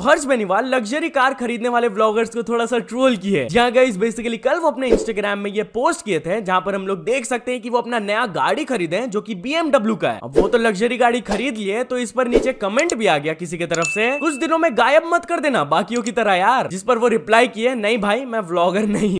Harsh Beniwal luxury car खरीदने वाले bloggers को थोड़ा सा ट्रोल की है। जहाँ गई बेसिकली कल वो अपने इंस्टाग्राम में ये पोस्ट किए थे, जहाँ पर हम लोग देख सकते हैं कि वो अपना नया गाड़ी खरीदे, जो कि बीएमडब्ल्यू का है। अब वो तो लग्जरी गाड़ी खरीद लिए तो इस पर नीचे कमेंट भी आ गया किसी की तरफ़ से। कुछ दिनों में गायब मत कर देना, बाकियों की तरह यार। जिस पर वो रिप्लाई किए, नहीं भाई, मैं ब्लॉगर नहीं